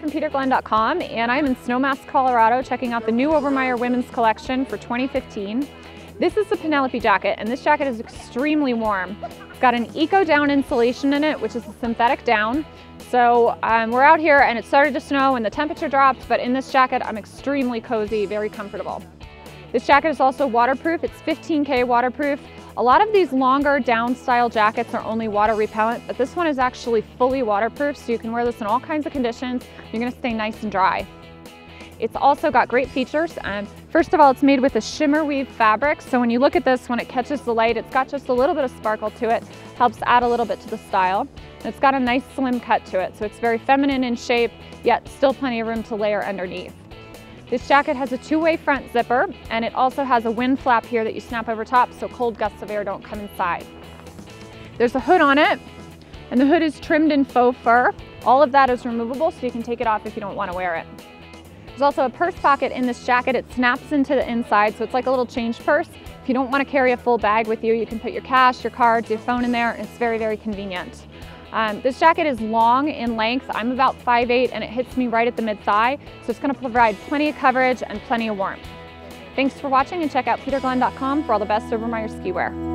from peterglenn.com and I'm in Snowmass, Colorado checking out the new Obermeyer women's collection for 2015. This is the Penelope jacket and this jacket is extremely warm. It's got an eco down insulation in it which is a synthetic down. So um, we're out here and it started to snow and the temperature dropped but in this jacket I'm extremely cozy, very comfortable. This jacket is also waterproof, it's 15K waterproof. A lot of these longer down style jackets are only water repellent, but this one is actually fully waterproof, so you can wear this in all kinds of conditions. You're gonna stay nice and dry. It's also got great features. Um, first of all, it's made with a shimmer weave fabric. So when you look at this, when it catches the light, it's got just a little bit of sparkle to it, helps add a little bit to the style. And it's got a nice slim cut to it. So it's very feminine in shape, yet still plenty of room to layer underneath. This jacket has a two-way front zipper and it also has a wind flap here that you snap over top so cold gusts of air don't come inside. There's a hood on it and the hood is trimmed in faux fur. All of that is removable so you can take it off if you don't want to wear it. There's also a purse pocket in this jacket. It snaps into the inside so it's like a little change purse. If you don't want to carry a full bag with you, you can put your cash, your cards, your phone in there it's very, very convenient. Um, this jacket is long in length. I'm about 5'8", and it hits me right at the mid-thigh, so it's gonna provide plenty of coverage and plenty of warmth. Thanks for watching and check out peterglenn.com for all the best Obermeyer ski wear.